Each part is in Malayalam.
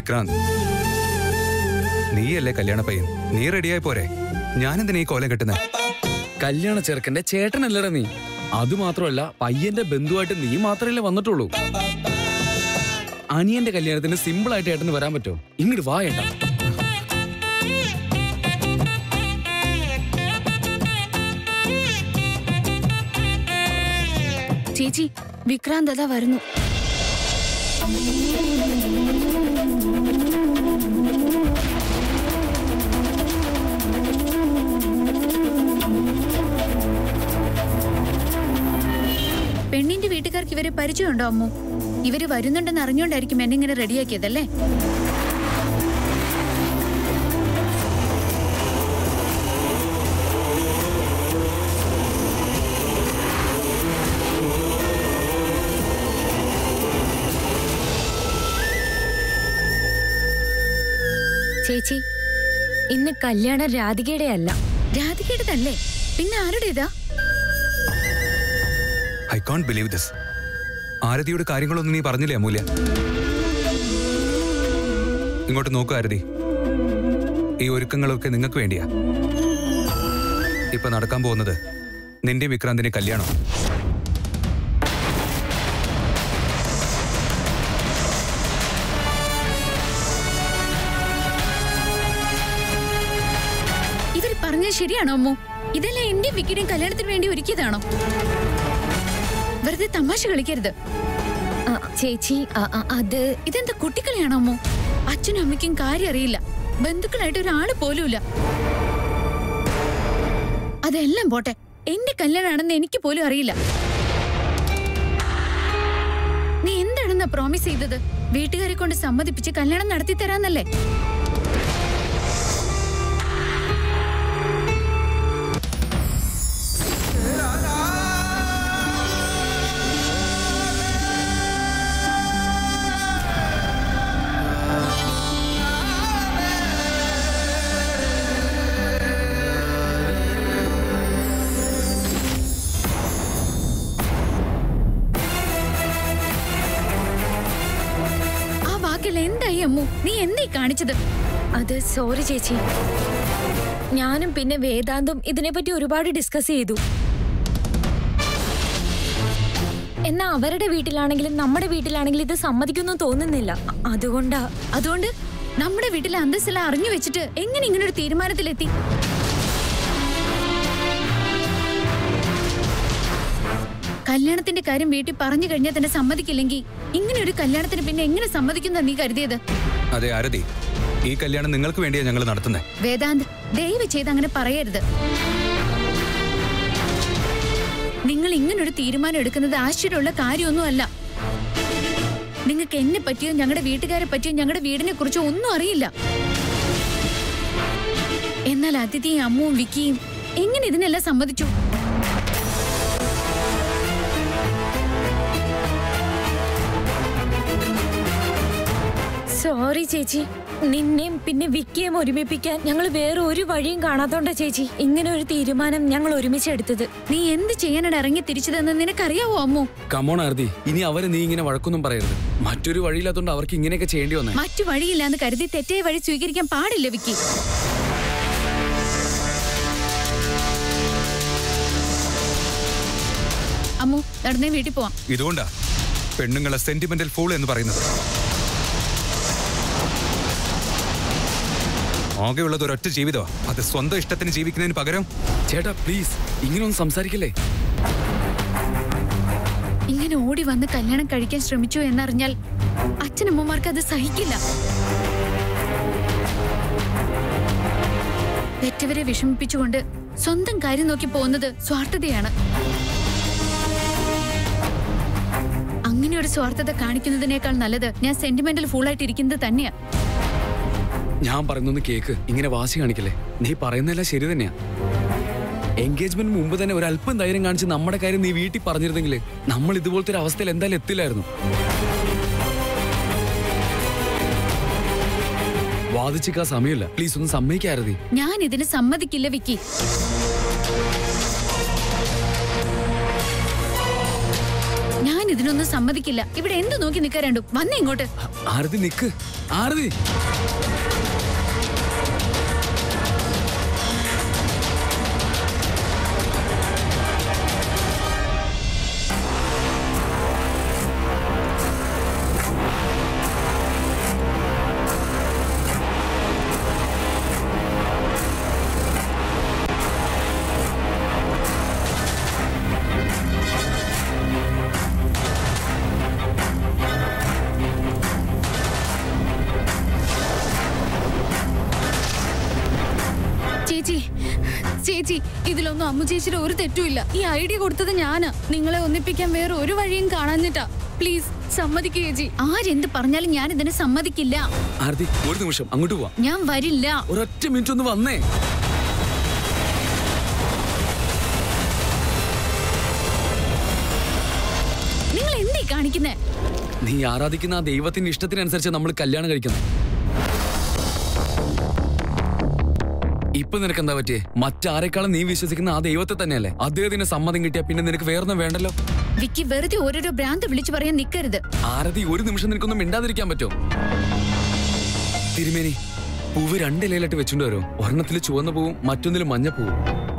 വിക്രാന്ത്. നീയല്ലേ കല്യാണ പയ്യൻ? നീ റെഡിയായി പോരെ? ഞാനെന്തിനാ ഈ കോലം കെട്ടുന്ന? കല്യാണ ചെറുക്കന്റെ ചേട്ടനല്ലടാ നീ. അത് മാത്രമല്ല പയ്യന്റെ ബന്ധുവായിട്ട് നീ മാത്രമല്ലേ വന്നിട്ടുള്ളൂ. അനിയന്റെ കല്യാണത്തിന് സിമ്പിൾ ആയിട്ട് ഏട്ടന് വരാൻ പറ്റുമോ? ഇങ്ങോട്ട് വാ ഏട്ടാ. ചേച്ചി വിക്രാന്ത് അതാ വരുന്നു. പെണ്ണിന്റെ വീട്ടുകാർക്ക് ഇവരെ പരിചയമുണ്ടോ അമ്മു? ഇവർ വരുന്നുണ്ടെന്ന് അറിഞ്ഞുകൊണ്ടായിരിക്കും എന്നെ ഇങ്ങനെ റെഡിയാക്കിയതല്ലേ? ചേച്ചി ഇന്ന് കല്യാണം രാധികയുടെ അല്ല രാധികയുടേതല്ലേ? പിന്നെ ആരുടേതാ? കോണ്ട് ബിലീവ് ദിസ് ആരതിയുടെ കാര്യങ്ങളൊന്നും നീ പറഞ്ഞില്ലേ അമൂല്യ? ഇങ്ങോട്ട് നോക്കൂ ആരതി. ഈ ഒരുക്കങ്ങളൊക്കെ നിങ്ങൾക്ക് വേണ്ടിയാ. ഇപ്പൊ നടക്കാൻ പോകുന്നത് നിന്റെ വിക്രാന്തിന്റെ കല്യാണം? ഇവർ പറഞ്ഞത് ശരിയാണോ അമ്മു? ഇതെല്ലാം എന്റെ വിക്കിയുടെയും കല്യാണത്തിന് വേണ്ടി ഒരുക്കിയതാണോ? വെറുതെ തമാശ കളിക്കരുത്. ചേച്ചി അത് ഇതെന്താ കുട്ടിക്കളിയാണോ അമ്മോ? അച്ഛനും അമ്മയ്ക്കും കാര്യം അറിയില്ല. ബന്ധുക്കളായിട്ട് ഒരാൾ പോലുമില്ല. അതെല്ലാം പോട്ടെ. എന്റെ കല്യാണമാണെന്ന് എനിക്ക് പോലും അറിയില്ല. നീ എന്താണെന്നാ പ്രോമിസ് ചെയ്തത്? വീട്ടുകാരെ കൊണ്ട് സമ്മതിപ്പിച്ച് കല്യാണം നടത്തി തരാന്നല്ലേ നീ എന്നീ കാണിച്ചത്? അത് സോറി ചേച്ചി. ഞാനും പിന്നെ വേദാന്തും ഇതിനെപ്പറ്റി ഒരുപാട് ഡിസ്കസ് ചെയ്തു. എന്നാ അവരുടെ വീട്ടിലാണെങ്കിലും നമ്മുടെ വീട്ടിലാണെങ്കിലും ഇത് സമ്മതിക്കൊന്നും തോന്നുന്നില്ല. അതുകൊണ്ടാ. അതുകൊണ്ട് നമ്മുടെ വീട്ടിലെ അന്തസ്സെല്ലാം അറിഞ്ഞു വെച്ചിട്ട് എങ്ങനെ ഇങ്ങനെ ഒരു തീരുമാനത്തിലെത്തി? കല്യാണത്തിന്റെ കാര്യം വീട്ടിൽ പറഞ്ഞു കഴിഞ്ഞാൽ തന്നെ സമ്മതിക്കില്ലെങ്കിൽ ഇങ്ങനെ ഒരു കല്യാണത്തിന് പിന്നെ എങ്ങനെ സമ്മതിക്കുന്ന നീ കരുതിയത്? അതെ ആരതി. ഈ കല്യാണം നിങ്ങൾക്ക് വേണ്ടിയാ ഞങ്ങൾ നടത്തുന്നത് വേദാന്ത് ദയവ് ചെയ്ത് അങ്ങനെ പറയരുത്. നിങ്ങൾ ഇങ്ങനൊരു തീരുമാനം എടുക്കുന്നത് ആശ്ചര്യമുള്ള കാര്യമൊന്നുമല്ല. നിങ്ങൾക്ക് എന്നെ പറ്റിയോ ഞങ്ങളുടെ വീട്ടുകാരെ പറ്റിയോ ഞങ്ങളുടെ വീടിനെ കുറിച്ചോ ഒന്നും അറിയില്ല. എന്നാൽ അതിഥിയും അമ്മുവും വിക്കിയും എങ്ങനെ ഇതിനെല്ലാം സമ്മതിച്ചു? സോറി ചേച്ചി. നിന്നെയും പിന്നെ വിക്കിയും ഒരുമിപ്പിക്കാൻ ഞങ്ങൾ വേറെ ഒരു വഴിയും കാണാത്തോണ്ട ചേച്ചി. ഇങ്ങനെ ഒരു തീരുമാനം ഞങ്ങൾ ഒരുമിച്ചെടുത്തത്. നീ എന്ത് ചെയ്യാനാണ് ഇറങ്ങി തിരിച്ചതെന്ന് നിനക്കറിയാവോ അമ്മു? കമോൺ ആർതി ഇനി അവർ നീ ഇങ്ങനെ വഴക്കൊന്നും പറയരുത്. മറ്റൊരു വഴിയില്ലാത്തോണ്ട് അവർക്ക് ഇങ്ങനെയൊക്കെ ചെയ്യേണ്ടി വന്നേ. മറ്റു വഴിയില്ലാന്ന് കരുതി തെറ്റേ വഴി സ്വീകരിക്കാൻ പാടില്ല വിക്കി. അമ്മു നടന്നേ വീട്ടിൽ പോവാം. ഇതുകൊണ്ടാ പെണ്ണുങ്ങളെ സെന്റിമെന്റൽ ഫൂൾ എന്ന് പറയുന്നത്. ആകെയുള്ളത് ഒരൊറ്റ ജീവിതമാ. അത് സ്വന്തം ഇഷ്ടത്തിന് ജീവിക്കുന്നതിന് പകരം. ചേട്ടാ പ്ലീസ് ഇങ്ങനെയൊന്നും സംസാരിക്കല്ലേ? ഇങ്ങനെ ഓടി വന്ന് കല്യാണം കഴിക്കാൻ ശ്രമിച്ചു എന്നറിഞ്ഞാൽ അച്ഛനമ്മമാർക്ക് അത് സഹിക്കില്ല. പെറ്റവരെ വിഷമിപ്പിച്ചുകൊണ്ട് സ്വന്തം കാര്യം നോക്കി പോകുന്നത് സ്വാർത്ഥതയാണ്. അങ്ങനെ ഒരു സ്വാർത്ഥത കാണിക്കുന്നതിനേക്കാൾ നല്ലത് ഞാൻ സെന്റിമെന്റൽ ഫൂളായിട്ട് ഇരിക്കുന്നത് തന്നെയാ. ഞാൻ പറയുന്നൊന്ന് കേക്ക്. ഇങ്ങനെ വാശി കാണിക്കല്ലേ? നീ പറയുന്നതല്ല ശരി തന്നെയാ. എൻഗേജ്മെന്റ് മുമ്പ് തന്നെ ഒരു അല്പം ധൈര്യം കാണിച്ച് നമ്മുടെ കാര്യം നീ വീട്ടിൽ പറഞ്ഞിരുന്നെങ്കിൽ നമ്മൾ ഇതുപോലത്തെ ഒരു അവസ്ഥയിൽ എന്തായാലും എത്തില്ലായിരുന്നു. വാദിച്ചിക്കാ സമയമില്ല. പ്ലീസ് ഒന്ന് സമ്മതിക്കാരുതി ഞാൻ ഇതിന് സമ്മതിക്കില്ല വിക്കി. ഞാൻ ഇതിനൊന്നും സമ്മതിക്കില്ല. ഇവിടെ എന്ത് നോക്കി നിൽക്കാൻ രണ്ടും? വന്നേ ഇങ്ങോട്ട്. ആരതി നിക്ക്. ആരതി. അമ്മു ചേച്ചിയുടെ ഒരു തെറ്റുമില്ല ഈ ഐഡിയ കൊടുത്തത് ഞാനാ. നിങ്ങളെ ഒന്നിപ്പിക്കാൻ വേറെ ഒരു വഴിയും കാണാഞ്ഞിട്ടാ. പ്ലീസ് സമ്മതിക്കുക ചേച്ചി. ആരെന്ത് പറഞ്ഞാലും ഞാൻ ഇതിനെ സമ്മതിക്കില്ല. ഒരു നിമിഷം അങ്ങോട്ട് പോവാ. ഞാൻ വരില്ല. ഒരൊറ്റ മിനിറ്റ് ഒന്ന് വന്നേ. നിങ്ങൾ എന്തേ കാണിക്കുന്നേ? നീ ആരാധിക്കുന്ന ആ ദൈവത്തിന്റെ ഇഷ്ടത്തിനനുസരിച്ച് നമ്മൾ കല്യാണം കഴിക്കുന്നത്. ഇപ്പൊ നിനക്ക് എന്താ പറ്റിയേ? മറ്റാരെക്കാളും നീ വിശ്വസിക്കുന്ന ആ ദൈവത്തെ തന്നെയല്ലേ? അദ്ദേഹത്തിന് സമ്മതം കിട്ടിയാ പിന്നെ നിനക്ക് വേറൊന്നും വേണ്ടല്ലോ. വിക്കി വെറുതെ ഓരോരോ ഭ്രാന്ത് വിളിച്ചു പറയാൻ നിക്കരുത്. ആരതി ഒരു നിമിഷം നിനക്കൊന്നും മിണ്ടാതിരിക്കാൻ പറ്റുമോ തിരുമേനി പൂവ് രണ്ടിലയിലായിട്ട് വെച്ചുകൊണ്ട് വരും. ഒരെണ്ണത്തിൽ ചുവന്ന പൂവും മറ്റൊന്നിൽ മഞ്ഞ പൂവും.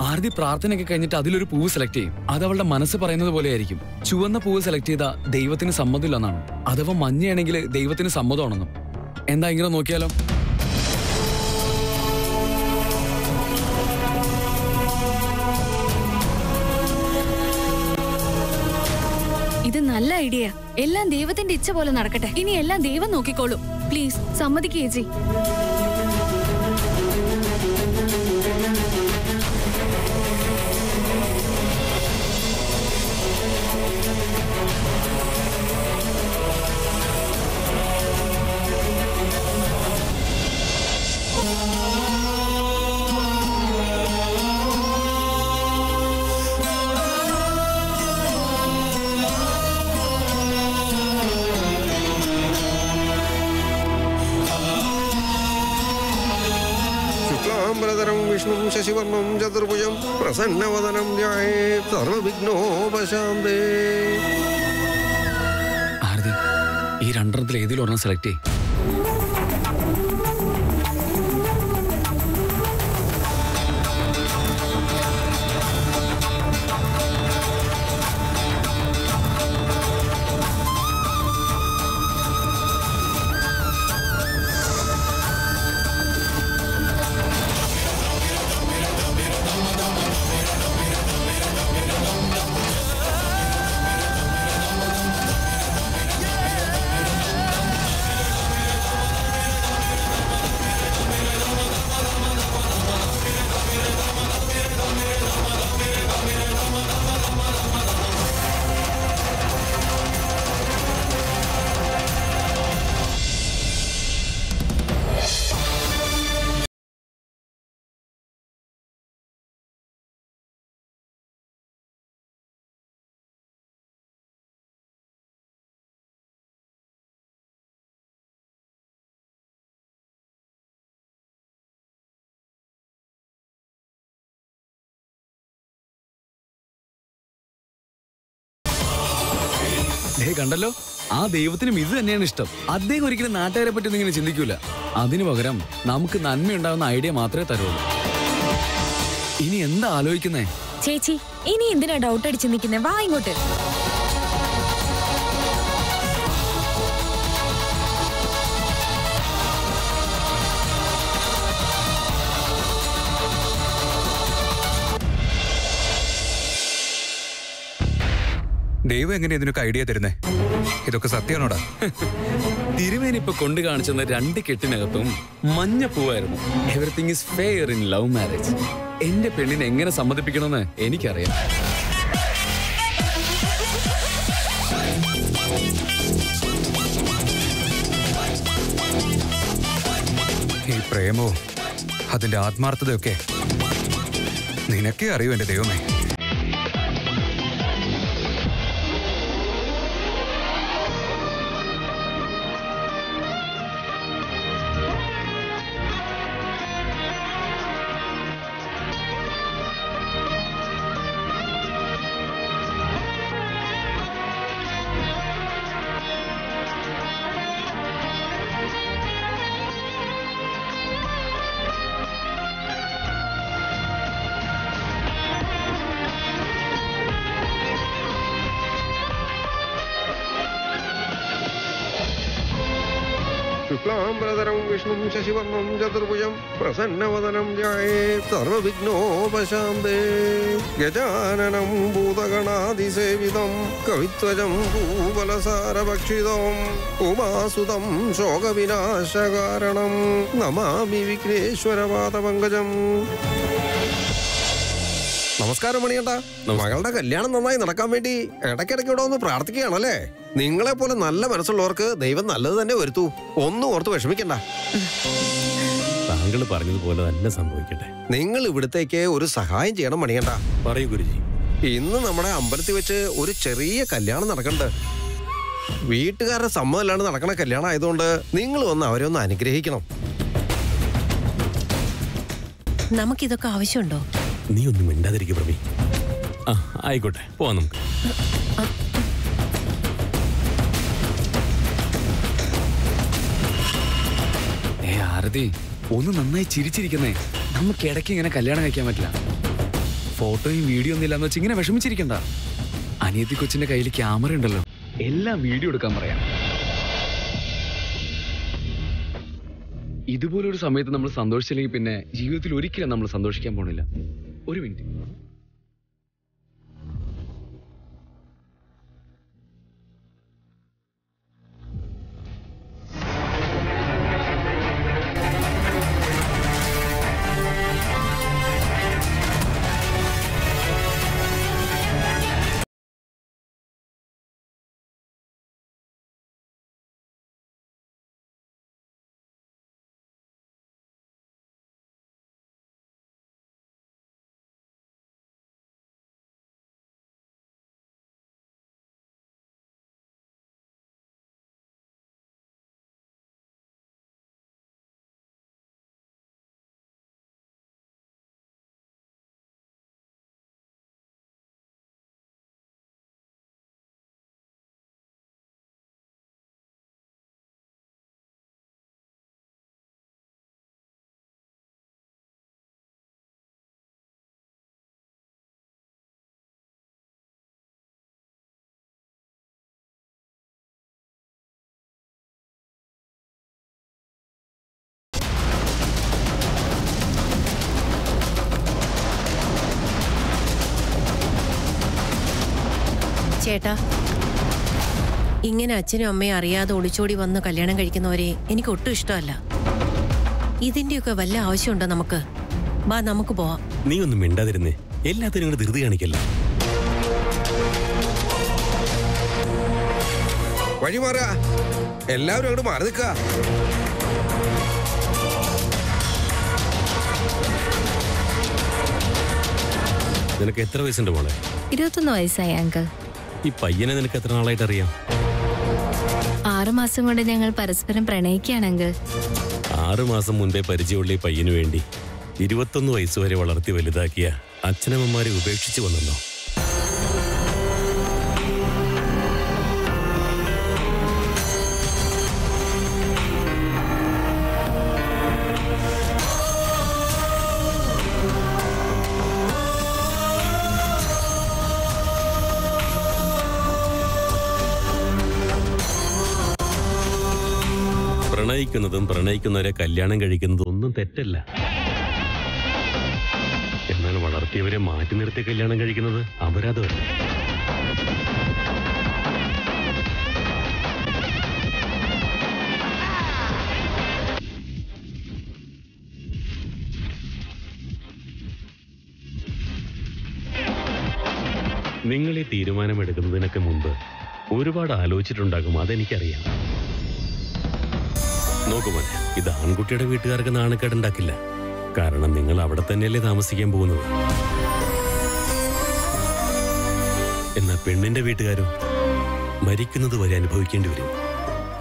ആരതി പ്രാർത്ഥനയൊക്കെ കഴിഞ്ഞിട്ട് അതിലൊരു പൂവ് സെലക്ട് ചെയ്യും. അത് അവളുടെ മനസ്സ് പറയുന്നത് പോലെ ആയിരിക്കും ചുവന്ന പൂവ് സെലക്ട് ചെയ്ത ദൈവത്തിന് സമ്മതമില്ലെന്നാണ് അഥവാ മഞ്ഞയാണെങ്കിൽ ദൈവത്തിന് സമ്മതമാണെന്നും. എന്താ ഇങ്ങനെ നോക്കിയാലോ? ഐഡിയ എല്ലാം ദൈവത്തിന്റെ ഇച്ഛ പോലെ നടക്കട്ടെ. ഇനി എല്ലാം ദൈവം നോക്കിക്കോളൂ. പ്ലീസ് സമ്മതിക്കുക ശശിവർണം ചതുർഭുജം പ്രസന്നവദനം ധ്യായേ സർവവിഘ്നോപശാന്തേ. ഈ രണ്ടെണ്ണത്തിൽ ഏതിലും ഒരെണ്ണം സെലക്ട് ചെയ്യും. ദേ കണ്ടല്ലോ? ആ ദൈവത്തിനും ഇത് തന്നെയാണ് ഇഷ്ടം. അദ്ദേഹം ഒരിക്കലും നാട്ടുകാരെ പറ്റി ഇങ്ങനെ ചിന്തിക്കൂല. അതിനു പകരം നമുക്ക് നന്മയുണ്ടാവുന്ന ഐഡിയ മാത്രമേ തരുള്ളൂ. ഇനി എന്താ ആലോചിക്കുന്നേ? ചേച്ചി ഇനി എന്തിനാ ഡൗട്ട് അടിച്ച് നിൽക്കുന്നേ? വാ ഇങ്ങോട്ട്. ദൈവം എങ്ങനെ ഇതിനൊക്കെ ഐഡിയ തരുന്നേ? ഇതൊക്കെ സത്യമാണോടാ? തിരുമേനി ഇപ്പൊ കൊണ്ടു കാണിച്ചെന്ന രണ്ട് കെട്ടിനകത്തും മഞ്ഞ പൂവായിരുന്നു. Everything is fair in love marriage എന്റെ പെണ്ണിനെ എങ്ങനെ സമ്മതിപ്പിക്കണമെന്ന് എനിക്കറിയാം. ഈ പ്രേമവും അതിന്റെ ആത്മാർത്ഥതയൊക്കെ നിനക്കേ അറിയൂ എന്റെ ദൈവമേ. ശുക്ലാംബരധരം വിഷ്ണു ശശിവർണം ചതുർഭുജം പ്രസന്നവദനം ജായേ സർവവിഘ്നോപശാന്തേ. ഗജാനനം ഭൂതഗണാതിസേവിതം കവിത്വജം ഭൂബലസാരഭക്ഷിതം ഉമാസുതം ശോകവിനാശകാരണം നമാമി വിഘ്നേശ്വരപാദപങ്കജം. നമസ്കാരം മണിയേട്ടാ. മകളുടെ കല്യാണം നന്നായി നടക്കാൻ വേണ്ടി ഇടയ്ക്കിടയ്ക്ക് ഇവിടെ ഒന്ന് പ്രാർത്ഥിക്കുകയാണല്ലേ നിങ്ങളെ പോലെ നല്ല മനസ്സുള്ളവർക്ക് ദൈവം നല്ലത് തന്നെ വരുത്തൂ. ഒന്നും ഓർത്ത് വിഷമിക്കണ്ട. താങ്കൾ പറഞ്ഞതുപോലെ തന്നെ സംഭവിക്കട്ടെ. നിങ്ങൾ ഇവിടത്തേക്ക് ഒരു സഹായം ചെയ്യണം മണിയണ്ട പറയൂ ഗുരുജി. ഇന്ന് നമ്മുടെ അമ്പലത്തിൽ വെച്ച് ഒരു ചെറിയ കല്യാണം നടക്കണ്ട് വീട്ടുകാരുടെ സമ്മതമില്ലാണ്ട് നടക്കണ കല്യാണം ആയതുകൊണ്ട് നിങ്ങൾ വന്ന് അവരെ ഒന്ന് അനുഗ്രഹിക്കണം. നമുക്കിതൊക്കെ ആവശ്യമുണ്ടോ? നീ ഒന്നും മിണ്ടാതിരിക്കും പ്രവി. ആ ആയിക്കോട്ടെ. പോവാം നമുക്ക്. ഏ ആരതി ഒന്ന് നന്നായി ചിരിച്ചിരിക്കുന്നേ. നമുക്ക് ഇടയ്ക്ക് ഇങ്ങനെ കല്യാണം കഴിക്കാൻ പറ്റില്ല. ഫോട്ടോയും വീഡിയോ ഒന്നും ഇല്ലാന്ന് വെച്ച് ഇങ്ങനെ വിഷമിച്ചിരിക്കണ്ട. അനിയത്തി കൊച്ചിന്റെ കയ്യിൽ ക്യാമറ ഉണ്ടല്ലോ. എല്ലാം വീഡിയോ എടുക്കാൻ പറയാം. ഇതുപോലൊരു സമയത്ത് നമ്മൾ സന്തോഷിച്ചില്ലെങ്കിൽ പിന്നെ ജീവിതത്തിൽ ഒരിക്കലും നമ്മൾ സന്തോഷിക്കാൻ പോണില്ല. ഒരു മിനിറ്റ്. ചേട്ടാ ഇങ്ങനെ അച്ഛനും അമ്മയും അറിയാതെ ഒളിച്ചോടി വന്ന് കല്യാണം കഴിക്കുന്നവരെ എനിക്ക് ഒട്ടും ഇഷ്ടമല്ല. ഇതിന്റെയൊക്കെ വല്ല ആവശ്യമുണ്ടോ നമുക്ക്? വാ നമുക്ക് പോവാം. നീ ഒന്നും മിണ്ടാതിരുന്നേ. എല്ലാത്തിനും ഇങ്ങോട്ട് ധൃതി കാണിക്കല്ല? വഴി എല്ലാവരും അങ്ങോട്ട് മാറി നിൽക്ക. നിനക്ക് എത്ര വയസ്സുണ്ട് മോളെ? ഇരുപത്തൊന്ന് വയസ്സായി അങ്കിൾ ഈ പയ്യനെ നിനക്ക് എത്ര നാളായിട്ട് അറിയാം? ആറു മാസം കൊണ്ട് ഞങ്ങൾ പരസ്പരം പ്രണയിക്കുകയാണ് ആറുമാസം ആറു മാസം മുൻപേ പരിചയമുള്ള ഈ പയ്യനു വേണ്ടി ഇരുപത്തൊന്ന് വയസ്സുവരെ വളർത്തി വലുതാക്കിയ അച്ഛനമ്മമാരെ ഉപേക്ഷിച്ചു വന്നല്ലോ. പ്രണയിക്കുന്നതും പ്രണയിക്കുന്നവരെ കല്യാണം കഴിക്കുന്നതും ഒന്നും തെറ്റല്ല. എന്നാൽ വളർത്തിയവരെ മാറ്റി നിർത്തി കല്യാണം കഴിക്കുന്നത് അപരാധമല്ല. നിങ്ങൾ ഈ തീരുമാനമെടുക്കുന്നതിനൊക്കെ മുമ്പ് ഒരുപാട് ആലോചിച്ചിട്ടുണ്ടാകും അതെനിക്കറിയാം. നോക്കു മോനെ ഇത് ആൺകുട്ടിയുടെ വീട്ടുകാർക്ക് നാണക്കേടുണ്ടാക്കില്ല. കാരണം നിങ്ങൾ അവിടെ തന്നെയല്ലേ താമസിക്കാൻ പോകുന്നത്. എന്നാ പെണ്ണിന്റെ വീട്ടുകാരും? മരിക്കുന്നത് വരെ അനുഭവിക്കേണ്ടി വരും.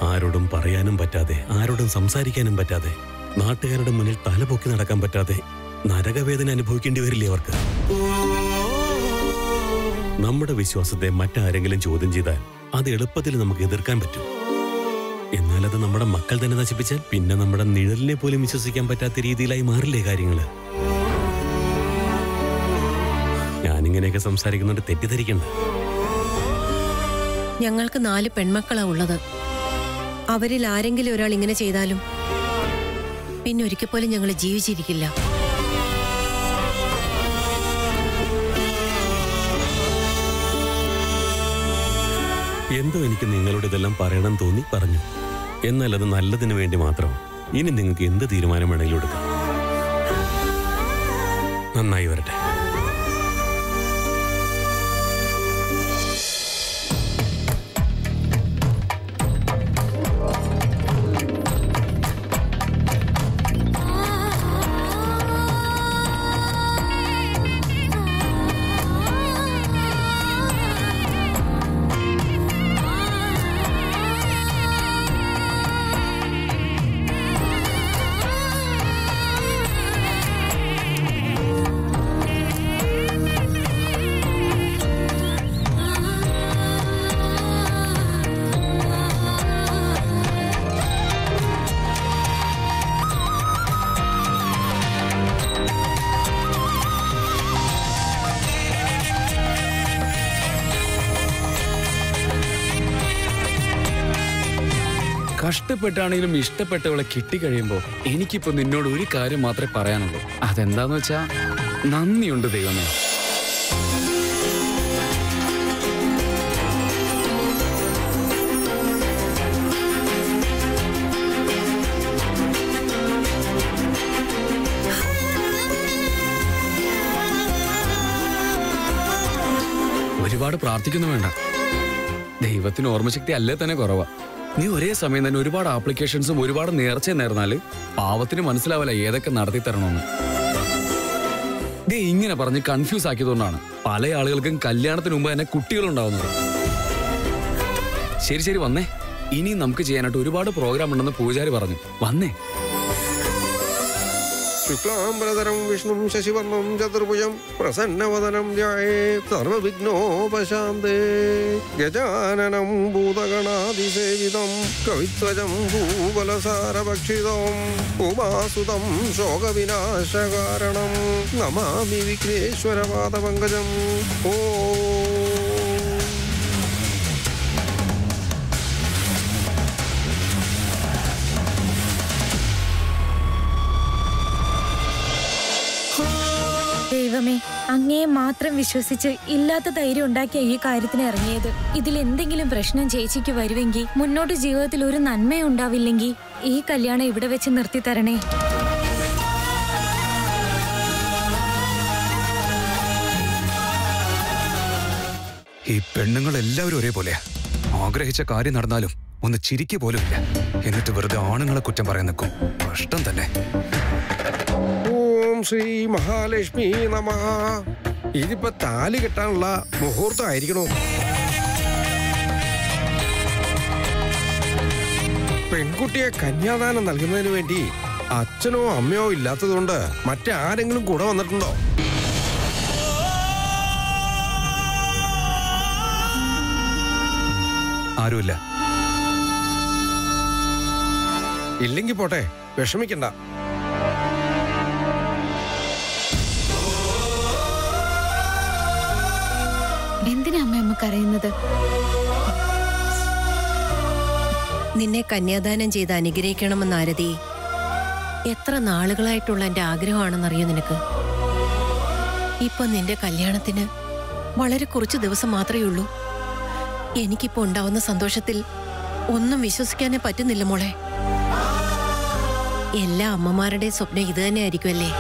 ആരോടും പറയാനും പറ്റാതെ ആരോടും സംസാരിക്കാനും പറ്റാതെ നാട്ടുകാരുടെ മുന്നിൽ തലപൊക്കി നടക്കാൻ പറ്റാതെ നരകവേദന അനുഭവിക്കേണ്ടി വരില്ലേ അവർക്ക്? നമ്മുടെ വിശ്വാസത്തെ മറ്റാരെങ്കിലും ചോദ്യം ചെയ്താൽ അത് എളുപ്പത്തിൽ നമുക്ക് എതിർക്കാൻ പറ്റും. എന്നാൽ അത് നമ്മുടെ മക്കൾ തന്നെ നശിപ്പിച്ചാൽ പിന്നെ നമ്മുടെ നിഴലിനെ പോലും വിശ്വസിക്കാൻ പറ്റാത്ത രീതിയിലായി മാറില്ലേ കാര്യങ്ങൾ ഞാനിങ്ങനെയൊക്കെ സംസാരിക്കുന്നുണ്ട് തെറ്റിദ്ധരിക്കണ്ട. ഞങ്ങൾക്ക് നാല് പെൺമക്കളാ ഉള്ളത്. അവരിൽ ആരെങ്കിലും ഒരാൾ ഇങ്ങനെ ചെയ്താലും പിന്നെ ഒരിക്കൽ പോലും ഞങ്ങൾ ജീവിച്ചിരിക്കില്ല. എന്തോ എനിക്ക് നിങ്ങളോട് ഇതെല്ലാം പറയണം തോന്നി പറഞ്ഞു. എന്നാൽ അത് നല്ലതിന് വേണ്ടി മാത്രം. ഇനി നിങ്ങൾക്ക് എന്ത് തീരുമാനം വേണമെങ്കിലും എടുക്കാം. നന്നായി വരട്ടെ. കഷ്ടപ്പെട്ടാണെങ്കിലും ഇഷ്ടപ്പെട്ടവളെ കിട്ടിക്കഴിയുമ്പോൾ എനിക്കിപ്പോ നിന്നോട് ഒരു കാര്യം മാത്രമേ പറയാനുള്ളൂ. അതെന്താന്ന് വെച്ചാ നന്ദിയുണ്ട് ദൈവമേ. ഒരുപാട് പ്രാർത്ഥിക്കുന്നു വേണ്ട. ദൈവത്തിന് ഓർമ്മശക്തി അല്ലേ തന്നെ കുറവാ. നീ ഒരേ സമയം തന്നെ ഒരുപാട് ആപ്ലിക്കേഷൻസും ഒരുപാട് നേർച്ച നേർന്നാൽ പാവത്തിന് മനസ്സിലാവില്ല ഏതൊക്കെ നടത്തി തരണമെന്ന്. ദേ ഇങ്ങനെ പറഞ്ഞ് കൺഫ്യൂസ് ആക്കിയതുകൊണ്ടാണ് പല ആളുകൾക്കും കല്യാണത്തിന് മുമ്പ് തന്നെ കുട്ടികളുണ്ടാവുന്നത്. ശരി ശരി വന്നേ. ഇനി നമുക്ക് ചെയ്യാനായിട്ട് ഒരുപാട് പ്രോഗ്രാം ഉണ്ടെന്ന് പൂജാരി പറഞ്ഞു. വന്നേ. ശുക്ലാംബരധരം വിഷ്ണു ശശിവർണം ചതുർഭുജം പ്രസന്നവദനം ധ്യായേ സർവവിഘ്നോപശാന്തേ. ഗജാനനം ഭൂതഗണാതിസേവിതം കവിത്വജം ഭൂബലസാരഭക്ഷിതം ഉമാസുതം ശോകവിനാശകാരണം നമാമി വിഘ്നേശ്വരപാദപങ്കജം. ഓ ദൈവമേ അങ്ങേ മാത്രം വിശ്വസിച്ച് ഇല്ലാത്ത ധൈര്യം ഉണ്ടാക്കിയ ഈ കാര്യത്തിന് ഇറങ്ങിയത്. ഇതിൽ എന്തെങ്കിലും പ്രശ്നം ചേച്ചിക്ക് വരുമെങ്കിൽ മുന്നോട്ട് ജീവിതത്തിൽ ഒരു നന്മ ഉണ്ടാവില്ലെങ്കിൽ ഈ കല്യാണം ഇവിടെ വെച്ച് നിർത്തി തരണേ ഈ പെണ്ണുങ്ങൾ എല്ലാവരും ഒരേപോലെയാ. ആഗ്രഹിച്ച കാര്യം നടന്നാലും ഒന്ന് ചിരിക്കു ഇല്ല എന്നിട്ട് വെറുതെ ആണുങ്ങളെ കുറ്റം പറയാൻ നിൽക്കും. കഷ്ടം തന്നെ. ശ്രീ മഹാലക്ഷ്മി നമ. ഇതിപ്പോ താലി കെട്ടാനുള്ള മുഹൂർത്തമായിരിക്കണോ പെൺകുട്ടിയെ കന്യാദാനം നൽകുന്നതിന് വേണ്ടി അച്ഛനോ അമ്മയോ ഇല്ലാത്തതുകൊണ്ട് മറ്റാരെങ്കിലും കൂടെ വന്നിട്ടുണ്ടോ? ആരുമില്ല. ഇല്ലെങ്കിൽ പോട്ടെ വിഷമിക്കണ്ട. കരയുന്നത്? നിന്നെ കന്യാദാനം ചെയ്ത് അനുഗ്രഹിക്കണമെന്ന് ആരതി എത്ര നാളുകളായിട്ടുള്ള എന്റെ ആഗ്രഹമാണെന്നറിയോ നിനക്ക്? ഇപ്പൊ നിന്റെ കല്യാണത്തിന് വളരെ കുറച്ച് ദിവസം മാത്രമേ ഉള്ളൂ. എനിക്കിപ്പോ ഉണ്ടാവുന്ന സന്തോഷത്തിൽ ഒന്നും വിശ്വസിക്കാനേ പറ്റുന്നില്ല മോളെ. എല്ലാ അമ്മമാരുടെയും സ്വപ്നം ഇത് തന്നെ ആയിരിക്കുമല്ലേ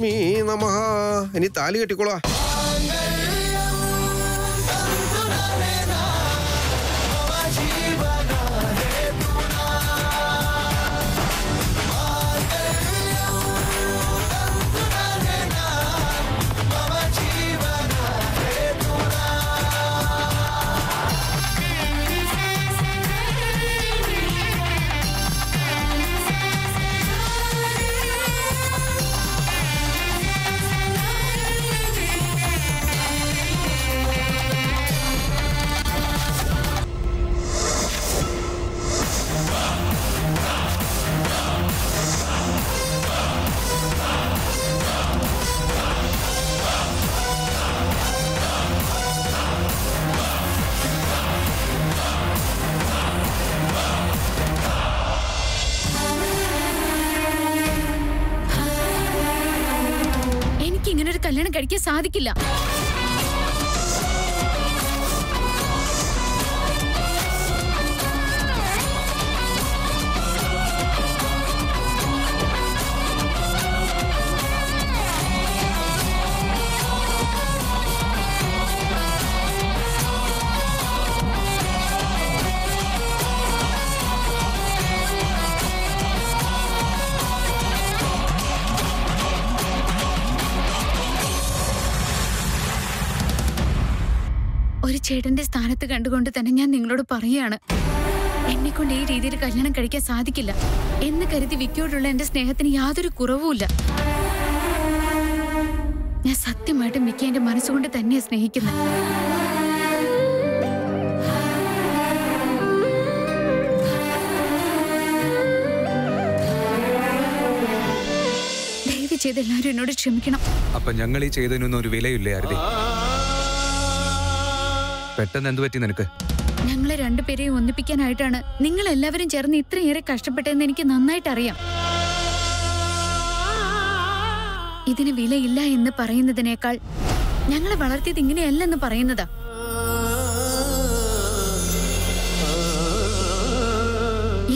മഹാലക്ഷ്മി നമ. ഇനി താലി കെട്ടിക്കോളാ. കഴിക്കാൻ ചേട്ടന്റെ സ്ഥാനത്ത് കണ്ടുകൊണ്ട് തന്നെ ഞാൻ നിങ്ങളോട് പറയുകയാണ്. എന്നെ കൊണ്ട് ഈ രീതിയിൽ കല്യാണം കഴിക്കാൻ സാധിക്കില്ല. എന്ന് കരുതി വിക്കിയോടുള്ള എന്റെ സ്നേഹത്തിന് യാതൊരു കുറവുമില്ല. ഞാൻ സത്യമായിട്ടും വിക്കി എന്റെ മനസ്സുകൊണ്ട് തന്നെയാ സ്നേഹിക്കുന്നത് ചെയ്ത് എല്ലാവരും എന്നോട് ക്ഷമിക്കണം. അപ്പൊ ഞങ്ങൾ ഈ ചെയ്തതിനൊന്നും ഒരു വിലയില്ലേ അരുതി പെട്ടെന്ന് എന്തു പറ്റി നിനക്ക്? ഞങ്ങളെ രണ്ടുപേരെയും ഒന്നിപ്പിക്കാനായിട്ടാണ് നിങ്ങൾ എല്ലാവരും ചേർന്ന് ഇത്രയേറെ കഷ്ടപ്പെട്ടതെന്ന് എനിക്ക് നന്നായിട്ട് അറിയാം ഇതിന് വിലയില്ല എന്ന് പറയുന്നതിനേക്കാൾ ഞങ്ങളെ വളർത്തിയത് ഇങ്ങനെയല്ലെന്ന് പറയുന്നതാ.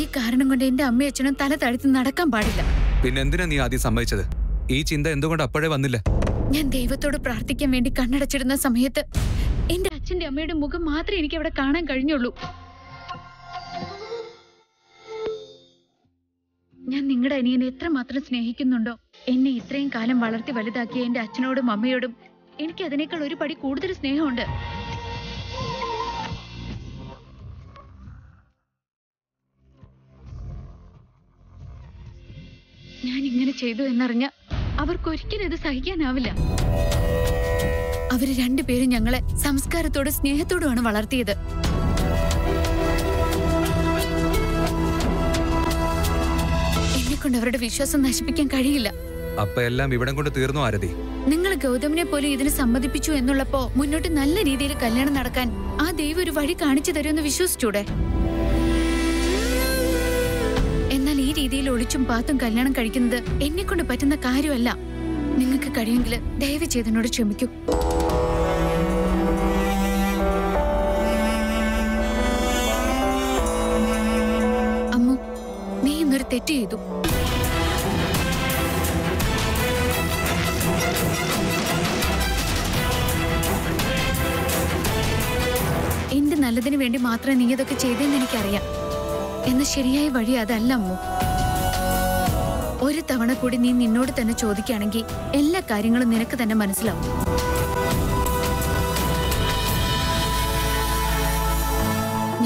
ഈ കാരണം കൊണ്ട് എന്റെ അമ്മയച്ഛനും തല തഴുത്ത് നടക്കാൻ പാടില്ല. പിന്നെ എന്തിനാ നീ ആദ്യം സമ്മതിച്ചത്? ഈ ചിന്ത എന്തുകൊണ്ട് അപ്പോഴേ വന്നില്ല? ഞാൻ ദൈവത്തോട് പ്രാർത്ഥിക്കാൻ വേണ്ടി കണ്ണടച്ചിരുന്ന സമയത്ത് അച്ഛന്റെ അമ്മയുടെ മുഖം മാത്രമേ എനിക്ക് അവിടെ കാണാൻ കഴിഞ്ഞുള്ളൂ. ഞാൻ നിങ്ങളുടെ അനിയനെ എത്രമാത്രം സ്നേഹിക്കുന്നുണ്ടോ? എന്നെ ഇത്രയും കാലം വളർത്തി വലുതാക്കിയ എന്റെ അച്ഛനോടും അമ്മയോടും എനിക്ക് അതിനേക്കാൾ ഒരു പടി കൂടുതൽ സ്നേഹമുണ്ട്. ഞാൻ ഇങ്ങനെ ചെയ്തു എന്നറിഞ്ഞ അവർക്കൊരിക്കലും ഇത് സഹിക്കാനാവില്ല. അവർ രണ്ടുപേരും ഞങ്ങളെ സംസ്കാരത്തോടും സ്നേഹത്തോടുമാണ് വളർത്തിയത്. എന്നെ കൊണ്ട് അവരുടെ വിശ്വാസം നശിപ്പിക്കാൻ കഴിയില്ല. അപ്പൊ എല്ലാം ഇവിടം കൊണ്ട് തീർന്നു ആരതി? നിങ്ങൾ ഗൗതമിനെ പോലെ ഇതിന് സമ്മതിപ്പിച്ചു എന്നുള്ളപ്പോ മുന്നോട്ട് നല്ല രീതിയിൽ കല്യാണം നടക്കാൻ ആ ദൈവം ഒരു വഴി കാണിച്ചു തരുമെന്ന് വിശ്വസിച്ചൂടെ? എന്നാൽ ഈ രീതിയിൽ ഒളിച്ചും പാത്തും കല്യാണം കഴിക്കുന്നത് എന്നെ കൊണ്ട് പറ്റുന്ന കാര്യമല്ല. നിങ്ങൾക്ക് കഴിയുമെങ്കിൽ ദയവ് ചെയ്തതിനോട് ക്ഷമിക്കൂ. തെറ്റ് ചെയ്തു. എന്റെ നല്ലതിന് വേണ്ടി മാത്രമേ നീ ഇതൊക്കെ ചെയ്തെന്ന് എനിക്കറിയാം. എന്ന ശരിയായ വഴി അതല്ല അമ്മു. ഒരു തവണ കൂടി നീ നിന്നോട് തന്നെ ചോദിക്കുകയാണെങ്കിൽ എല്ലാ കാര്യങ്ങളും നിനക്ക് തന്നെ മനസ്സിലാവും.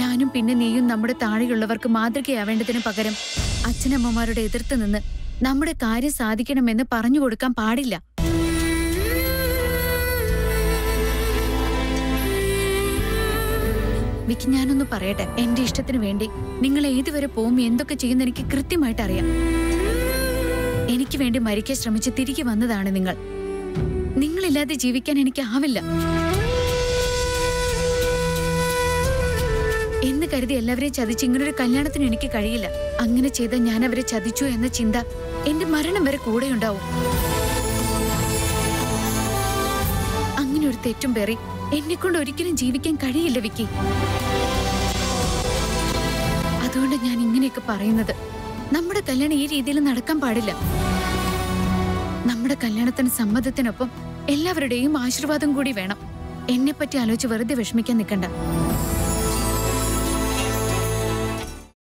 ഞാനും പിന്നെ നീയും നമ്മുടെ താഴെയുള്ളവർക്ക് മാതൃകയാവേണ്ടതിന് പകരം അച്ഛനമ്മമാരുടെ എതിർത്ത് നിന്ന് നമ്മുടെ കാര്യം സാധിക്കണമെന്ന് പറഞ്ഞു കൊടുക്കാൻ പാടില്ല. വിക്കി ഞാനൊന്ന് പറയട്ടെ? എന്റെ ഇഷ്ടത്തിന് വേണ്ടി നിങ്ങൾ ഏതുവരെ പോകും എന്തൊക്കെ ചെയ്യുന്ന എനിക്ക് കൃത്യമായിട്ട് അറിയാം എനിക്ക് വേണ്ടി മരിക്കാൻ ശ്രമിച്ച് തിരികെ വന്നതാണ് നിങ്ങൾ. നിങ്ങളില്ലാതെ ജീവിക്കാൻ എനിക്ക് ആവില്ല. കരുതി എല്ലാവരെയും ചതിച്ച് ഇങ്ങനൊരു കല്യാണത്തിന് എനിക്ക് കഴിയില്ല. അങ്ങനെ ചെയ്ത ഞാൻ അവരെ ചതിച്ചു എന്ന ചിന്ത എന്റെ മരണം വരെ കൂടെയുണ്ടാവും. അങ്ങനെ ഒരു തെറ്റും പേറി എന്നെ കൊണ്ട് ഒരിക്കലും ജീവിക്കാൻ കഴിയില്ല വിക്കി. അതുകൊണ്ട് ഞാൻ ഇങ്ങനെയൊക്കെ പറയുന്നത്. നമ്മുടെ കല്യാണം ഈ രീതിയിൽ നടക്കാൻ പാടില്ല. നമ്മുടെ കല്യാണത്തിന് സമ്മതത്തിനൊപ്പം എല്ലാവരുടെയും ആശീർവാദം കൂടി വേണം. എന്നെ പറ്റി ആലോചിച്ച് വെറുതെ വിഷമിക്കാൻ നിൽക്കണ്ട.